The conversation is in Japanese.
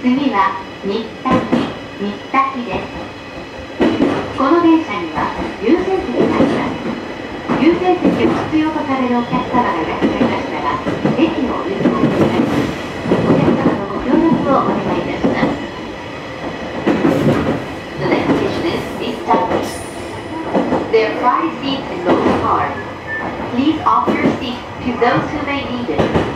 次は新田新田ですこの電車には優先席があります優先席を必要とされるお客様がいらっしゃいましたら駅をお譲りくださいお客様のご協力をお願いいたします The next station is Istaki. There are five seats in both cars. Please offer your seat to those who may need it.「